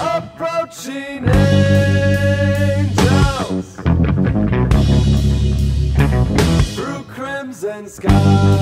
Approaching angels through crimson skies.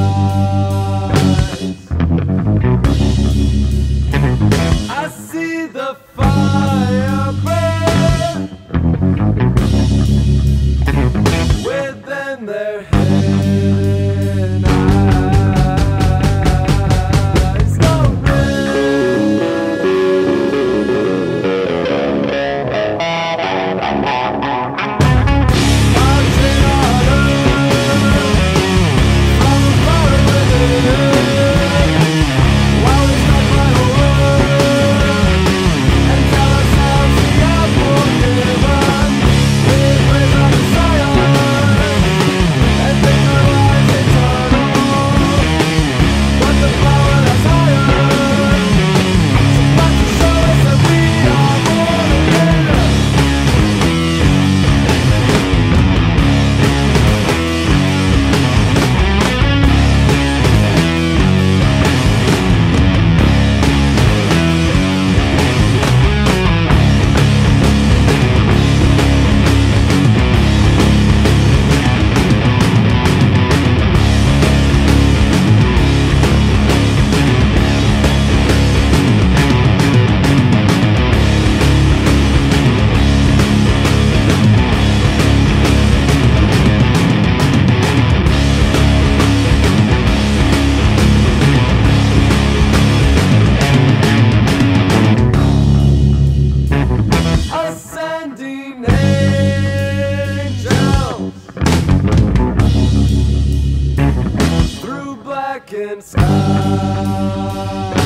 darkened sky.